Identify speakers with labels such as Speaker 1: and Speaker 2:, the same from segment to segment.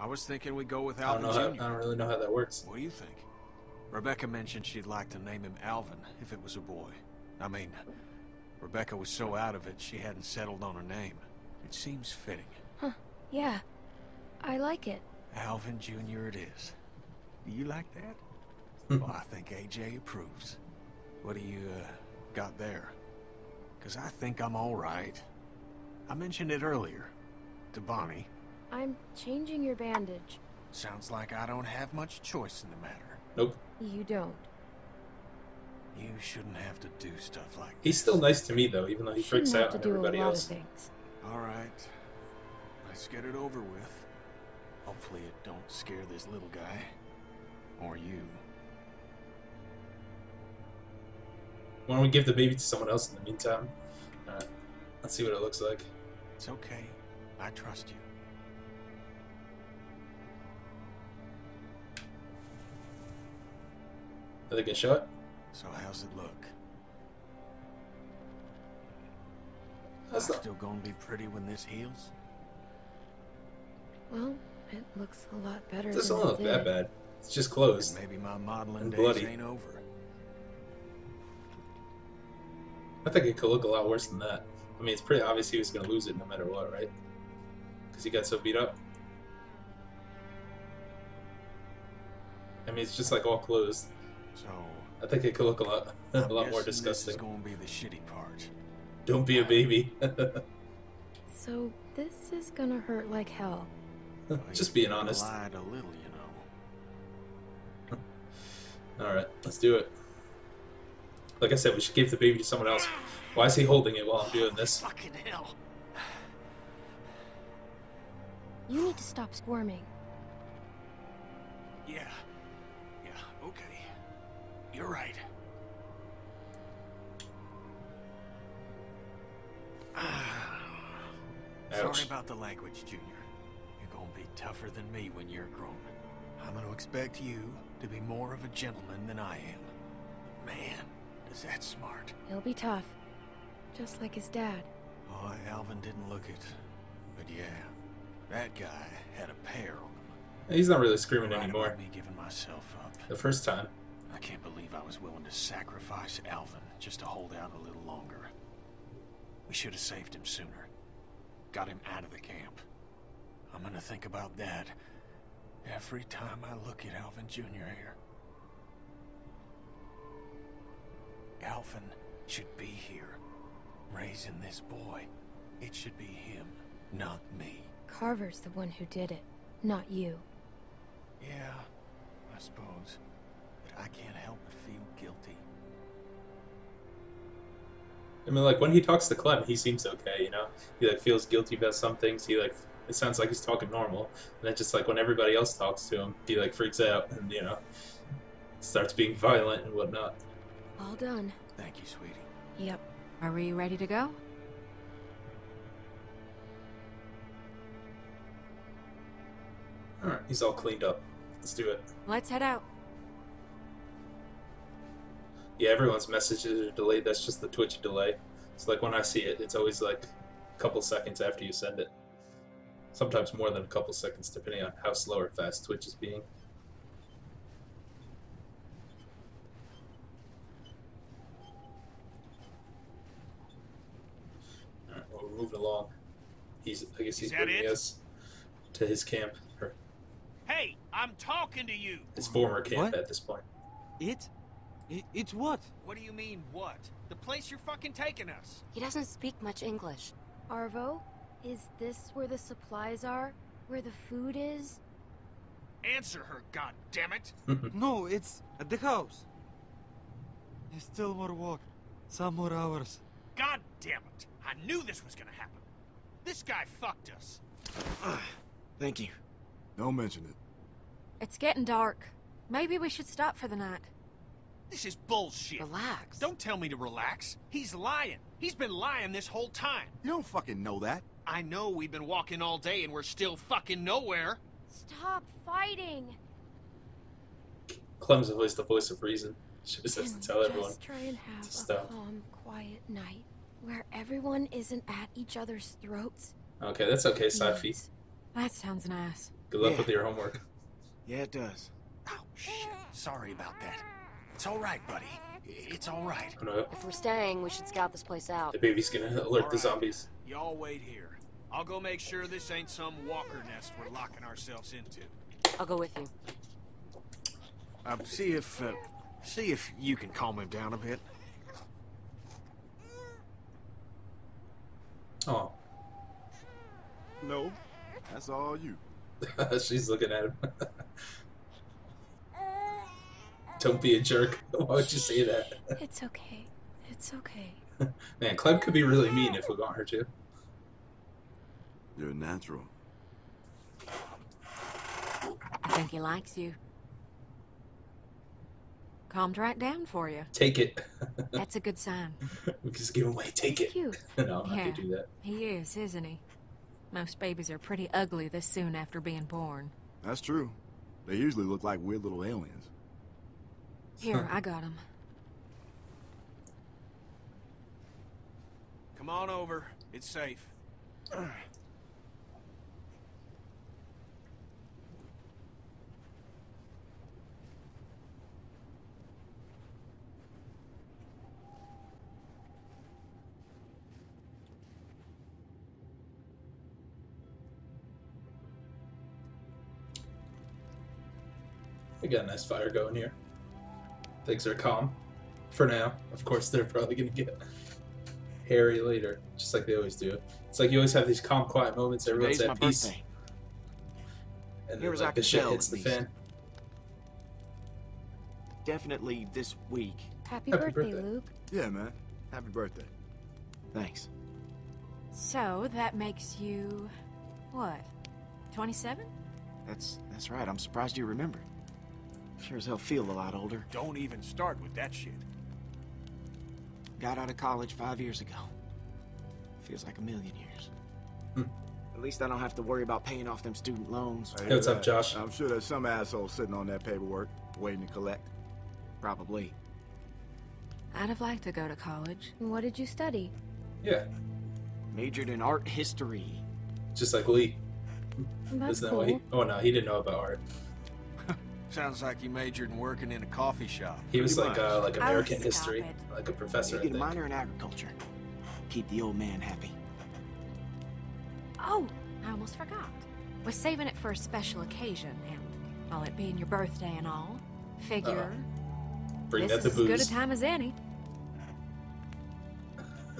Speaker 1: I was thinking we'd go with
Speaker 2: I don't
Speaker 1: Alvin.
Speaker 2: How,
Speaker 1: Jr.
Speaker 2: I don't really know how that works.
Speaker 1: What do you think? Rebecca mentioned she'd like to name him Alvin if it was a boy. I mean, Rebecca was so out of it she hadn't settled on a name. It seems fitting. Huh.
Speaker 3: Yeah. I like it.
Speaker 1: Alvin Jr. it is. Do you like that? well, I think AJ approves. What do you, uh, got there? Because I think I'm all right. I mentioned it earlier. To Bonnie.
Speaker 3: I'm changing your bandage.
Speaker 1: Sounds like I don't have much choice in the matter.
Speaker 2: Nope.
Speaker 3: You don't.
Speaker 1: You shouldn't have to do stuff like
Speaker 2: He's
Speaker 1: this.
Speaker 2: still nice to me though, even though he freaks
Speaker 3: Shouldn't
Speaker 2: out
Speaker 3: have
Speaker 2: on
Speaker 3: to do a
Speaker 2: everybody
Speaker 3: lot
Speaker 2: else.
Speaker 3: of things.
Speaker 1: All right. Let's get it over with. Hopefully it don't scare this little guy. Or you.
Speaker 2: Why don't we give the baby to someone else in the meantime? Alright. Let's see what it looks like.
Speaker 1: It's okay. I trust you.
Speaker 2: Are they gonna show it?
Speaker 1: So how's it look?
Speaker 2: That's not.
Speaker 1: still gonna be pretty when this heals?
Speaker 3: Well, it looks a lot better
Speaker 2: It doesn't
Speaker 3: than it
Speaker 2: look that bad. It's just
Speaker 1: And
Speaker 2: closed.
Speaker 1: maybe my modeling
Speaker 2: And
Speaker 1: days
Speaker 2: bloody.
Speaker 1: ain't over.
Speaker 2: I think it could look a lot worse than that. I mean, it's pretty obvious he was gonna lose it no matter what, right? Because he got so beat up. I mean, it's just like all closed.
Speaker 1: So
Speaker 2: I think it could look a lot, a
Speaker 1: I'm
Speaker 2: lot more
Speaker 1: guessing This
Speaker 2: disgusting.
Speaker 1: is gonna be the shitty part.
Speaker 2: Don't be a baby.
Speaker 3: So this is gonna hurt like hell.
Speaker 2: just being honest.
Speaker 1: Lied a little, you know.
Speaker 2: All right, let's do it. Like I said, we should give the baby to someone else. Why is he holding it while I'm doing this?
Speaker 1: Fucking hell.
Speaker 3: You need to stop squirming.
Speaker 1: Yeah. Yeah, okay. You're right. Sorry about the language, Junior. You're gonna be tougher than me when you're grown. I'm gonna expect you to be more of a gentleman than I am. But man, is that smart.
Speaker 3: He'll be tough. Just like his dad.
Speaker 1: Oh, Alvin didn't look it. But yeah, that guy had a pair on him.
Speaker 2: He's not really screaming
Speaker 1: Right
Speaker 2: anymore.
Speaker 1: me giving myself up.
Speaker 2: The first time.
Speaker 1: I can't believe I was willing to sacrifice Alvin just to hold out a little longer. We should have saved him sooner. Got him out of the camp. I'm gonna think about that every time I look at Alvin Jr. here. Alvin should be here, raising this boy. It should be him, not me.
Speaker 3: Carver's the one who did it, not you.
Speaker 1: Yeah, I suppose. But I can't help but feel guilty.
Speaker 2: I mean, like when he talks to Clem, he seems okay. You know, he like feels guilty about some things. He like it sounds like he's talking normal, and then just like when everybody else talks to him, he like freaks out and you know starts being violent and whatnot.
Speaker 3: All done.
Speaker 1: Thank you, sweetie.
Speaker 3: Yep.
Speaker 4: Are we ready to go?
Speaker 2: All right, he's all cleaned up. Let's do it.
Speaker 4: Let's head out.
Speaker 2: Yeah, everyone's messages are delayed. That's just the Twitch delay. It's like when I see it, it's always like a couple seconds after you send it. Sometimes more than a couple seconds, depending on how slow or fast Twitch is being. Alright, well, we're moving along. He's, I guess he's bringing
Speaker 5: it?
Speaker 2: us to his camp, or
Speaker 5: Hey, I'm talking to you.
Speaker 2: his former camp
Speaker 6: What?
Speaker 2: at this point.
Speaker 6: It? It? It's what?
Speaker 5: What do you mean, what? The place you're fucking taking us.
Speaker 4: He doesn't speak much English.
Speaker 3: Arvo, is this where the supplies are? Where the food is?
Speaker 5: Answer her, god damn it!
Speaker 6: No, it's at the house. There's still more walk. Some more hours.
Speaker 5: God damn it! I knew this was gonna happen. This guy fucked us.
Speaker 1: Thank you.
Speaker 7: Don't mention it.
Speaker 4: It's getting dark. Maybe we should stop for the night.
Speaker 5: This is bullshit.
Speaker 4: Relax.
Speaker 5: Don't tell me to relax. He's lying. He's been lying this whole time.
Speaker 7: You don't fucking know that.
Speaker 5: I know we've been walking all day and we're still fucking nowhere.
Speaker 3: Stop fighting!
Speaker 2: Clem's always the voice of reason. She just has to
Speaker 3: And
Speaker 2: tell everyone.
Speaker 3: Just try and have
Speaker 2: to
Speaker 3: a
Speaker 2: stop.
Speaker 3: calm, quiet night where everyone isn't at each other's throats.
Speaker 2: Okay, that's okay, Safi.
Speaker 4: That sounds nice.
Speaker 2: Good luck
Speaker 5: Yeah.
Speaker 2: with your homework.
Speaker 5: Yeah, it does. Oh, shit. Sorry about that. It's all right, buddy. It's all right.
Speaker 8: If we're staying, we should scout this place out.
Speaker 2: the baby's gonna alert the zombies.
Speaker 1: Y'all wait here. I'll go make sure this ain't some walker nest we're locking ourselves into.
Speaker 8: I'll go with you.
Speaker 5: Uh, see if, uh, see if you can calm him down a bit.
Speaker 2: Oh,
Speaker 7: No, that's all you.
Speaker 2: she's looking at him. Don't be a jerk. Why would you say that?
Speaker 3: It's okay. It's okay.
Speaker 2: Man, Clem could be really mean if we want her to.
Speaker 7: You're natural.
Speaker 4: I think he likes you. Calmed right down for you.
Speaker 2: Take it.
Speaker 4: That's a good sign.
Speaker 2: we can just give him away. Take it.
Speaker 3: Cute.
Speaker 2: no, I'm
Speaker 4: Yeah.
Speaker 2: gonna do that.
Speaker 4: He is, isn't he? Most babies are pretty ugly this soon after being born.
Speaker 7: That's true. They usually look like weird little aliens.
Speaker 4: Here, I got him.
Speaker 1: Come on over. It's safe.
Speaker 2: We got a nice fire going here. Things are calm. For now. Of course, they're probably gonna get hairy later, just like they always do. It's like you always have these calm, quiet moments. Everyone's
Speaker 5: Today's
Speaker 2: at peace,
Speaker 5: birthday.
Speaker 2: and
Speaker 5: Near
Speaker 2: then
Speaker 5: as I
Speaker 2: like, the shit hits the
Speaker 5: least.
Speaker 2: fan.
Speaker 5: Definitely this week.
Speaker 3: Happy,
Speaker 2: Happy
Speaker 3: birthday,
Speaker 2: birthday.
Speaker 3: Luke.
Speaker 7: Yeah, man. Happy birthday.
Speaker 5: Thanks.
Speaker 4: So that makes you. what? 27?
Speaker 5: That's that's right. I'm surprised you remembered. Sure as hell feel a lot older.
Speaker 1: Don't even start with that shit.
Speaker 5: Got out of college five years ago. Feels like a million years.
Speaker 2: Hmm.
Speaker 5: At least I don't have to worry about paying off them student loans.
Speaker 7: I
Speaker 2: Hey,
Speaker 7: hear
Speaker 2: what's up,
Speaker 7: that.
Speaker 2: Josh?
Speaker 7: I'm sure there's some asshole sitting on that paperwork, waiting to collect.
Speaker 5: Probably.
Speaker 4: I'd have liked to go to college.
Speaker 3: What did you study?
Speaker 2: Yeah,
Speaker 5: Majored in art history.
Speaker 2: just like Lee.
Speaker 3: That's
Speaker 2: Isn't that
Speaker 3: cool.
Speaker 2: what he? Oh no, he didn't know about art.
Speaker 1: Sounds like you majored in working in a coffee shop.
Speaker 2: He was like
Speaker 5: much.
Speaker 2: uh, like American history,
Speaker 4: it.
Speaker 2: like a professor. I
Speaker 5: Get a
Speaker 2: think.
Speaker 5: minor in agriculture. Keep the old man happy.
Speaker 4: Oh, I almost forgot. We're saving it for a special occasion, and all it being your birthday and all, figure
Speaker 2: Bring
Speaker 4: this
Speaker 2: that
Speaker 4: is
Speaker 2: to
Speaker 4: as good a time as any.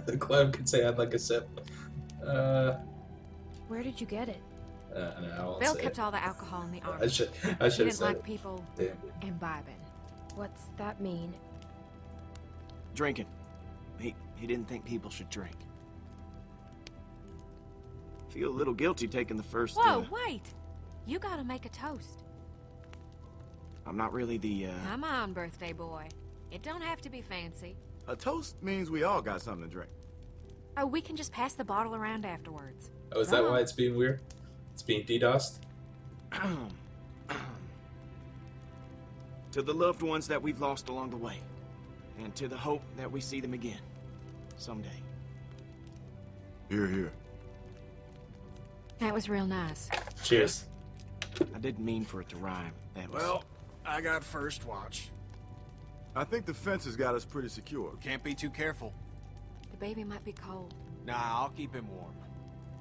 Speaker 2: Clem could say I'd like a sip. Uh,
Speaker 3: Where did you get it?
Speaker 2: Uh no, I
Speaker 4: Bill
Speaker 2: say
Speaker 4: kept all the alcohol in the
Speaker 2: I should. I
Speaker 4: He
Speaker 2: should have
Speaker 4: didn't
Speaker 2: said
Speaker 4: like
Speaker 2: it.
Speaker 4: people
Speaker 2: Damn.
Speaker 4: imbibing.
Speaker 3: What's that mean?
Speaker 5: Drinking. He he didn't think people should drink. Feel a little guilty taking the first.
Speaker 4: Whoa,
Speaker 5: uh,
Speaker 4: wait! You gotta make a toast.
Speaker 5: I'm not really the. uh...
Speaker 4: Come on, birthday boy. It don't have to be fancy.
Speaker 7: A toast means we all got something to drink.
Speaker 4: Oh, we can just pass the bottle around afterwards.
Speaker 2: Oh, is that
Speaker 4: Come
Speaker 2: why it's being weird? It's being DDoSed.
Speaker 5: to the loved ones that we've lost along the way, and to the hope that we see them again someday.
Speaker 7: Hear, hear.
Speaker 4: That was real nice.
Speaker 2: Cheers.
Speaker 5: I didn't mean for it to rhyme. That was.
Speaker 1: Well, I got first watch.
Speaker 7: I think the fence has got us pretty secure.
Speaker 1: Can't be too careful.
Speaker 4: The baby might be cold.
Speaker 1: Nah, I'll keep him warm.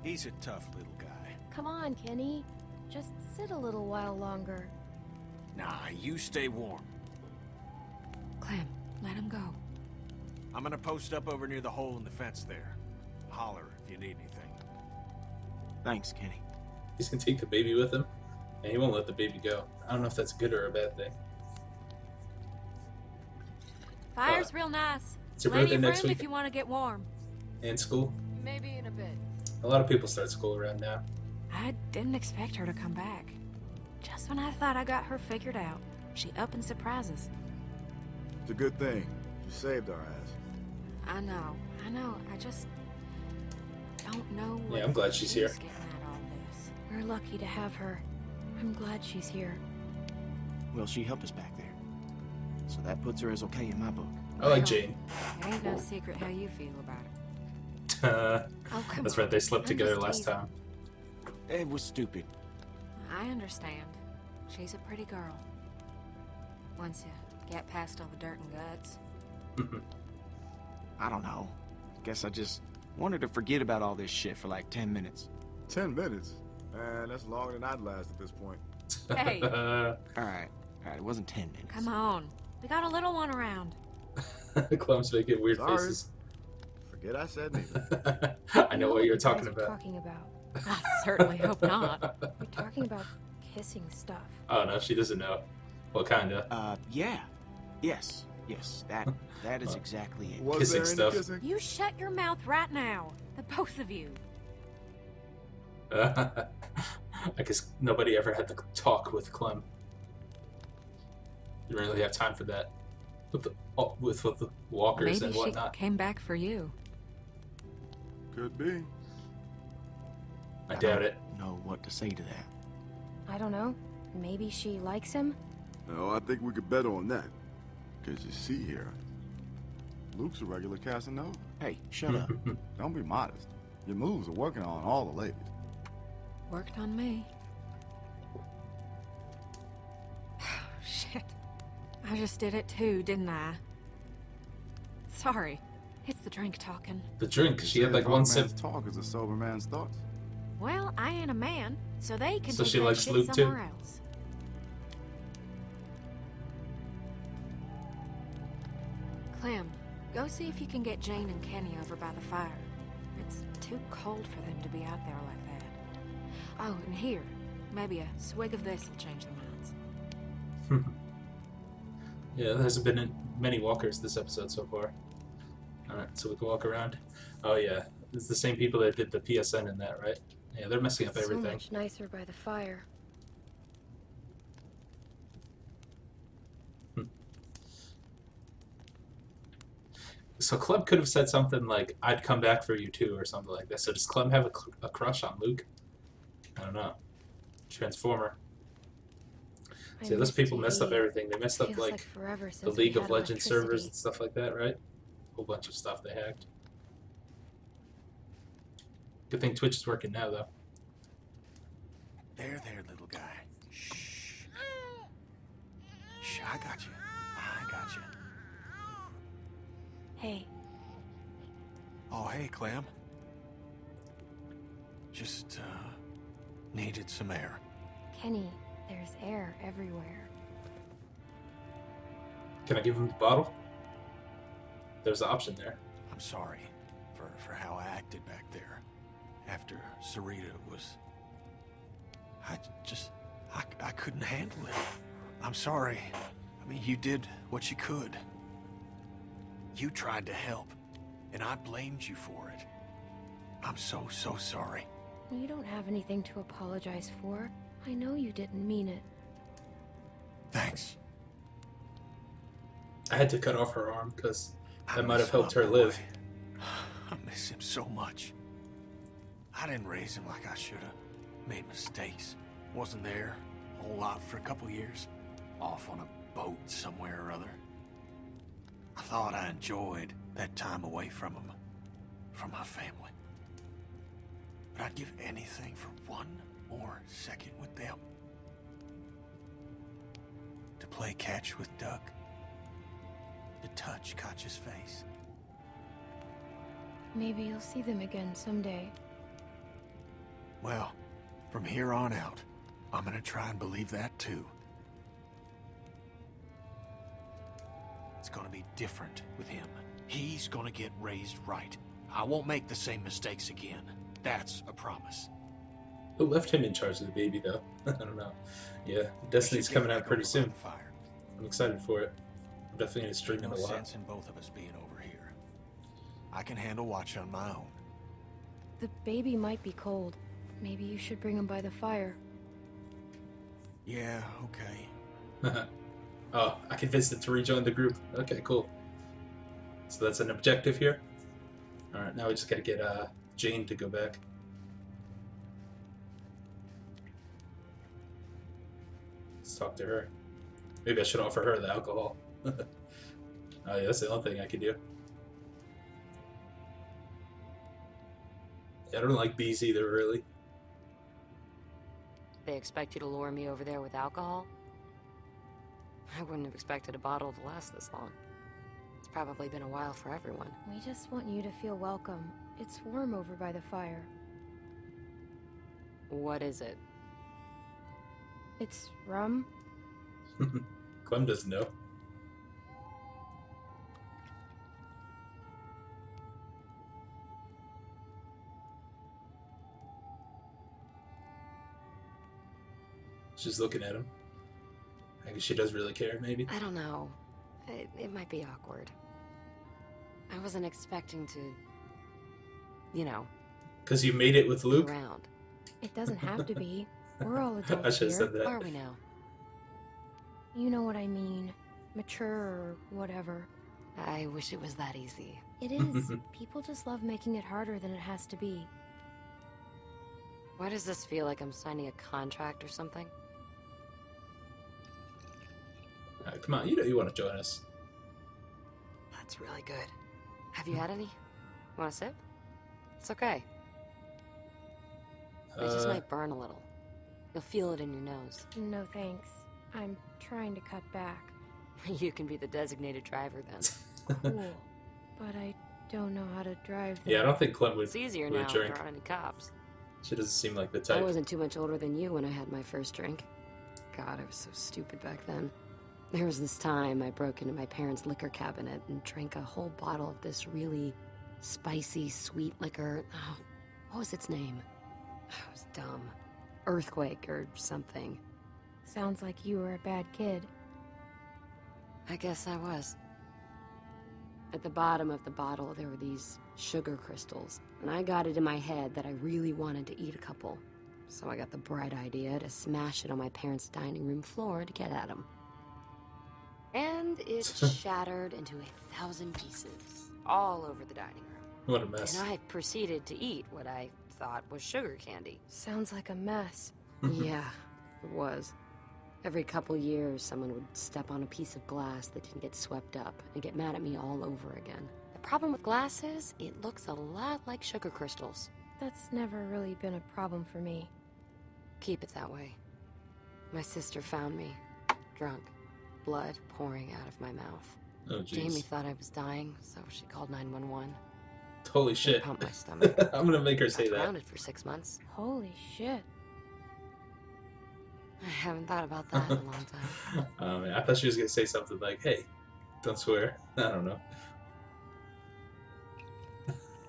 Speaker 1: He's a tough little guy.
Speaker 3: Come on, Kenny. Just sit a little while longer.
Speaker 1: Nah, you stay warm.
Speaker 4: Clem, let him go.
Speaker 1: I'm gonna post up over near the hole in the fence there. Holler if you need anything.
Speaker 5: Thanks, Kenny.
Speaker 2: He's gonna take the baby with him, and he won't let the baby go. I don't know if that's a good or a bad thing.
Speaker 4: Fire's real nice.
Speaker 2: It's your
Speaker 4: Plenty
Speaker 2: birthday
Speaker 4: of
Speaker 2: next
Speaker 4: room
Speaker 2: week
Speaker 4: if you want to get warm.
Speaker 2: and school.
Speaker 4: Maybe in a bit.
Speaker 2: A lot of people start school around now.
Speaker 4: I didn't expect her to come back. Just when I thought I got her figured out, she up and surprises.
Speaker 7: It's a good thing. You saved our ass.
Speaker 4: I know, I know. I just don't know. What
Speaker 2: Yeah, I'm glad she's here.
Speaker 4: getting at all this.
Speaker 3: We're lucky to have her. I'm glad she's here.
Speaker 5: Well, she helped us back there. So that puts her as okay in my book.
Speaker 2: I like Jane.
Speaker 4: It ain't no secret how you feel about it. Oh
Speaker 2: that's right. They slept
Speaker 4: I'm
Speaker 2: together last time.
Speaker 1: It was stupid.
Speaker 4: I understand. She's a pretty girl. Once you get past all the dirt and guts.
Speaker 1: I don't know. Guess I just wanted to forget about all this shit for like 10 minutes.
Speaker 7: Ten minutes? Man, that's longer than I'd last at this point.
Speaker 4: Hey.
Speaker 1: Alright, alright, it wasn't 10 minutes.
Speaker 4: Come on. We got a little one around.
Speaker 2: Clem's making weird
Speaker 7: Sorry.
Speaker 2: faces.
Speaker 7: Forget I said anything.
Speaker 2: I know what you're
Speaker 3: you guys
Speaker 2: talking
Speaker 3: are
Speaker 2: about.
Speaker 3: talking about.
Speaker 4: I certainly hope not.
Speaker 3: We're talking about kissing stuff.
Speaker 2: Oh no, she doesn't know. What kinda?
Speaker 1: Uh, yeah. Yes, yes, that that is exactly it.
Speaker 7: Was
Speaker 2: Kissing stuff.
Speaker 7: kissing?
Speaker 4: You shut your mouth right now. The both of you.
Speaker 2: I guess nobody ever had to talk with Clem. You really have time for that. With the oh, with, with the walkers
Speaker 4: Maybe
Speaker 2: and
Speaker 4: she came back for you.
Speaker 7: Could be.
Speaker 2: I doubt it.
Speaker 1: Know what to say to that?
Speaker 3: I don't know. Maybe she likes him?
Speaker 7: No, I think we could bet on that. Because you see here, Luke's a regular Casanova.
Speaker 1: Hey, shut up.
Speaker 7: Don't be modest. Your moves are working on all the ladies.
Speaker 4: Worked on me. Oh shit. I just did it too, didn't I? Sorry. It's the drink talking.
Speaker 2: The drink, she had like one sip.
Speaker 7: man's talk is a sober man's thoughts.
Speaker 4: Well, I ain't a man, so they can
Speaker 2: So she likes Luke, too?
Speaker 4: somewhere else. Clem, go see if you can get Jane and Kenny over by the fire. It's too cold for them to be out there like that. Oh, and here, maybe a swig of this will change their minds.
Speaker 2: Yeah, there hasn't been many walkers this episode so far. Alright, so we can walk around. Oh yeah, it's the same people that did the PSN in that, right? Yeah, they're messing up
Speaker 3: so
Speaker 2: everything.
Speaker 3: much nicer by the fire. Hmm.
Speaker 2: So Clem could have said something like, "I'd come back for you too," or something like that. So does Clem have a, a crush on Luke? I don't know. Transformer.
Speaker 3: I
Speaker 2: See, those people messed up everything. They messed up like,
Speaker 3: like
Speaker 2: the League of Legends servers and stuff like that, right? A whole bunch of stuff they hacked. Good thing Twitch is working now, though.
Speaker 1: There, there, little guy. Shh. Shh, I got you. I got you.
Speaker 3: Hey,
Speaker 1: Oh, hey, Clem. Just, uh, needed some air.
Speaker 3: Kenny, there's air everywhere.
Speaker 2: Can I give him the bottle? There's an option there.
Speaker 1: I'm sorry for, for how I acted back there. After Sarita was... I just... I, I couldn't handle it. I'm sorry. I mean, you did what you could. You tried to help, and I blamed you for it. I'm so, so sorry.
Speaker 3: You don't have anything to apologize for. I know you didn't mean it.
Speaker 1: Thanks.
Speaker 2: I had to cut off her arm because
Speaker 1: I
Speaker 2: That might have helped her live.
Speaker 1: I miss him so much. I didn't raise him like I should have. Made mistakes. Wasn't there a whole lot for a couple years. Off on a boat somewhere or other. I thought I enjoyed that time away from him. From my family. But I'd give anything for one more second with them. To play catch with Duck. To touch Katjaa's face.
Speaker 3: Maybe you'll see them again someday.
Speaker 1: Well, from here on out, I'm gonna try and believe that too. It's gonna be different with him. He's gonna get raised right. I won't make the same mistakes again. That's a promise.
Speaker 2: who left him in charge of the baby, though? I don't know. Yeah, Destiny's coming out pretty soon.
Speaker 1: Fire.
Speaker 2: I'm excited for it. I'm definitely gonna stream
Speaker 1: There's
Speaker 2: it
Speaker 1: no
Speaker 2: a lot.
Speaker 1: sense in both of us being over here. I can handle watch on my own.
Speaker 3: The baby might be cold. Maybe you should bring him by the fire.
Speaker 1: Yeah, okay.
Speaker 2: oh, I convinced him to rejoin the group. Okay, cool. So that's an objective here. All right, now we just gotta get uh, Jane to go back. Let's talk to her. Maybe I should offer her the alcohol. oh yeah, that's the only thing I could do. I don't like bees either, really.
Speaker 8: They expect you to lure me over there with alcohol? I wouldn't have expected a bottle to last this long. It's probably been a while for everyone.
Speaker 3: We just want you to feel welcome. It's warm over by the fire.
Speaker 8: What is it?
Speaker 3: It's rum.
Speaker 2: Clem doesn't know. She's looking at him. I guess she does really care, maybe.
Speaker 8: I don't know. It, it might be awkward. I wasn't expecting to, you know,
Speaker 2: Because you made it with Luke?
Speaker 8: around.
Speaker 3: It doesn't have to be. We're all
Speaker 2: I
Speaker 3: adults
Speaker 2: should have
Speaker 3: here.
Speaker 2: said that.
Speaker 8: Are we now?
Speaker 3: You know what I mean. Mature or whatever.
Speaker 8: I wish it was that easy.
Speaker 3: It is. People just love making it harder than it has to be.
Speaker 8: Why does this feel like I'm signing a contract or something?
Speaker 2: Uh, come on, you know you want to join us.
Speaker 8: That's really good. Have you had any? Want a sip? It's okay. It just
Speaker 2: Uh,
Speaker 8: might burn a little. You'll feel it in your nose.
Speaker 3: No thanks. I'm trying to cut back.
Speaker 8: you can be the designated driver then.
Speaker 3: Cool. but I don't know how to drive.
Speaker 2: yeah, I don't think Clem would,
Speaker 8: It's easier
Speaker 2: would
Speaker 8: now if
Speaker 2: drink.
Speaker 8: there aren't any cops.
Speaker 2: She doesn't seem like the type.
Speaker 8: I wasn't too much older than you when I had my first drink. God, I was so stupid back then. There was this time I broke into my parents' liquor cabinet and drank a whole bottle of this really spicy, sweet liquor. Oh, what was its name? I was dumb. Earthquake or something.
Speaker 3: Sounds like you were a bad kid.
Speaker 8: I guess I was. At the bottom of the bottle, there were these sugar crystals, and I got it in my head that I really wanted to eat a couple. So I got the bright idea to smash it on my parents' dining room floor to get at them. And it shattered into a thousand pieces, all over the dining room.
Speaker 2: What a mess.
Speaker 8: And I proceeded to eat what I thought was sugar candy.
Speaker 3: Sounds like a mess.
Speaker 8: yeah, it was. Every couple years, someone would step on a piece of glass that didn't get swept up and get mad at me all over again. The problem with glass is, it looks a lot like sugar crystals.
Speaker 3: That's never really been a problem for me.
Speaker 8: Keep it that way. My sister found me, drunk, blood pouring out of my mouth.
Speaker 2: Oh,
Speaker 8: Jamie thought I was dying, so she called 911.
Speaker 2: Holy
Speaker 8: They
Speaker 2: shit.
Speaker 8: pumped my stomach.
Speaker 2: I'm gonna make her
Speaker 8: Got
Speaker 2: say that.
Speaker 8: grounded for six months.
Speaker 3: Holy shit.
Speaker 8: I haven't thought about that in a long time.
Speaker 2: Um, I thought she was gonna say something like, "Hey, don't swear." I don't know.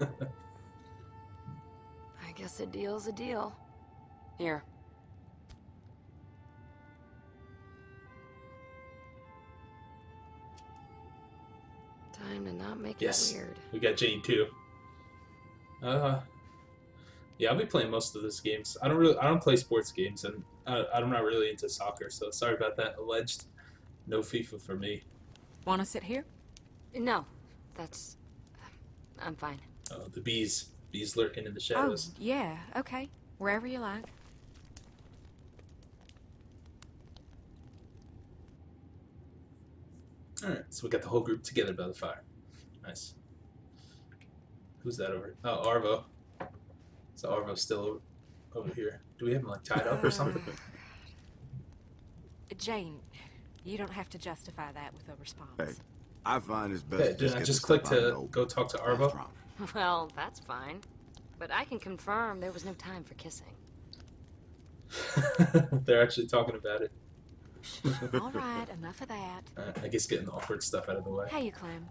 Speaker 8: I guess a deal's a deal. Here. Time to not make
Speaker 2: Yes.
Speaker 8: it weird.
Speaker 2: We got Jane too. Uh, yeah, I'll be playing most of those games. I don't really, I don't play sports games, and I, I'm not really into soccer. So sorry about that. Alleged, no FIFA for me.
Speaker 4: Want to sit here?
Speaker 8: No, that's. I'm fine.
Speaker 2: Oh, the bees, bees lurking in the shadows.
Speaker 4: Oh,
Speaker 2: shadows.
Speaker 4: yeah. Okay. Wherever you like.
Speaker 2: All right, so we got the whole group together by the fire. Nice. Who's that over? Oh, Arvo. So Arvo's still over, over here. Do we have him like tied up or something?
Speaker 4: Uh, Jane, you don't have to justify that with a response.
Speaker 7: Hey, I find it's best
Speaker 2: Okay,
Speaker 7: to
Speaker 2: did
Speaker 7: just
Speaker 2: I just
Speaker 7: the
Speaker 2: click
Speaker 7: stuff out in the
Speaker 2: to go talk to Arvo?
Speaker 8: Well, that's fine. But I can confirm there was no time for kissing.
Speaker 2: They're actually talking about it.
Speaker 4: All right, enough of that.
Speaker 2: Uh, I guess getting the awkward stuff out of the way.
Speaker 4: Hey, you, Clem.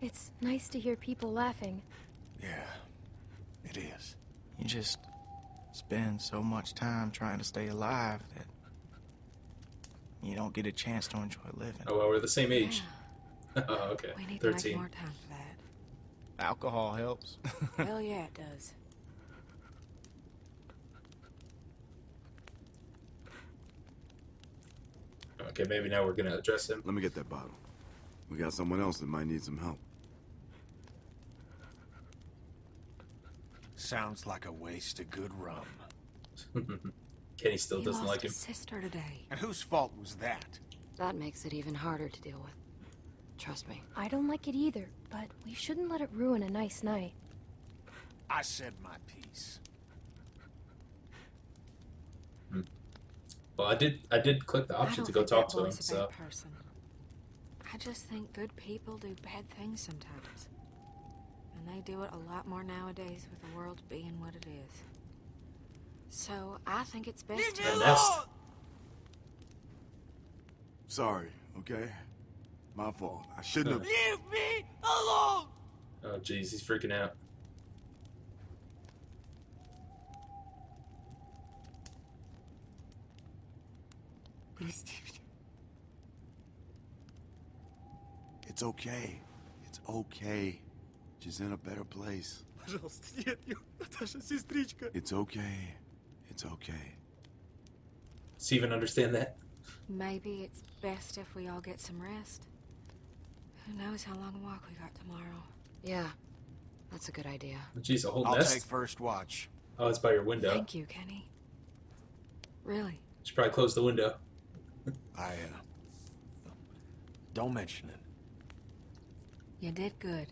Speaker 3: It's nice to hear people laughing.
Speaker 1: Yeah, it is.
Speaker 9: You just spend so much time trying to stay alive that you don't get a chance to enjoy living.
Speaker 2: Oh well, we're the same age. oh, okay.
Speaker 4: We need to make
Speaker 2: Thirteen.
Speaker 4: more time for that.
Speaker 9: Alcohol helps.
Speaker 4: Hell yeah, it does.
Speaker 2: Okay, maybe now we're gonna address him.
Speaker 7: Let me get that bottle. We got someone else that might need some help.
Speaker 1: Sounds like a waste of good rum.
Speaker 2: Kenny still
Speaker 4: he
Speaker 2: doesn't
Speaker 4: lost
Speaker 2: like him.
Speaker 4: his sister today.
Speaker 1: And whose fault was that?
Speaker 8: That makes it even harder to deal with. Trust me.
Speaker 3: I don't like it either, but we shouldn't let it ruin a nice night.
Speaker 1: I said my piece.
Speaker 2: Well, I did. I did click the
Speaker 4: I
Speaker 2: option
Speaker 4: don't
Speaker 2: to go
Speaker 4: think
Speaker 2: talk
Speaker 4: that
Speaker 2: to him.
Speaker 4: boy's a
Speaker 2: So
Speaker 4: bad person. I just think good people do bad things sometimes. And they do it a lot more nowadays with the world being what it is. So I think it's best to
Speaker 2: the nest.
Speaker 7: Sorry, okay? My fault. I shouldn't have.
Speaker 6: Leave me alone!
Speaker 2: Oh, jeez, he's freaking out.
Speaker 6: Простите.
Speaker 7: It's okay. It's okay. She's in a better place.
Speaker 6: Пожалуйста, нет, нет, Наташа, сестричка.
Speaker 7: It's okay. It's okay.
Speaker 2: Steven, understand that?
Speaker 4: Maybe it's best if we all get some rest. Who knows how long a walk we got tomorrow?
Speaker 8: Yeah, that's a good idea.
Speaker 2: Jeez, a whole
Speaker 1: I'll
Speaker 2: nest.
Speaker 1: take first watch.
Speaker 2: Oh, it's by your window.
Speaker 4: Thank you, Kenny. Really?
Speaker 2: Should probably close the window.
Speaker 1: I, uh... Don't mention it.
Speaker 4: You did good.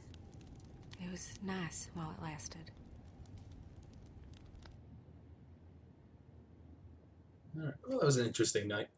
Speaker 4: It was nice while it lasted.
Speaker 2: All right. Well, that was an interesting night.